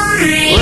Maria.